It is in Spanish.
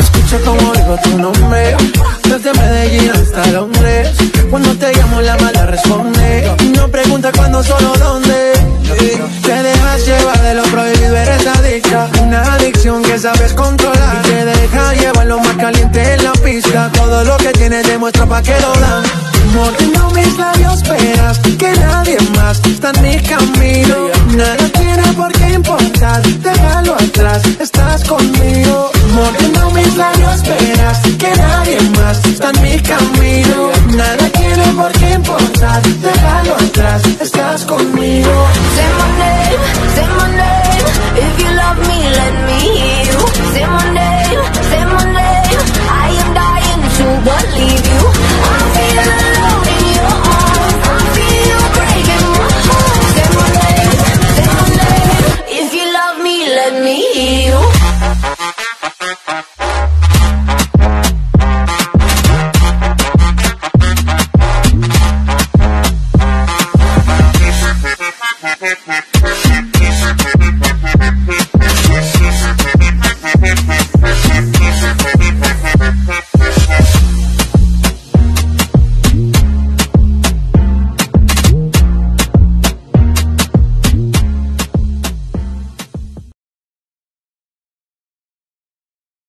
Escucha como digo tu nombre. Desde Medellín hasta Londres. Cuando te llamo la mala responde. No pregunta cuándo, solo sabes controlar. Y te deja llevar lo más caliente en la pista. Todo lo que tienes demuestra pa' que lo dan Mordiendo mis labios verás que nadie más está en mi camino. Nada tiene por qué importar, déjalo atrás, estás conmigo. Mordiendo mis labios verás que nadie más está en mi camino. Nada tiene por qué importar, déjalo atrás, estás conmigo let me hear you.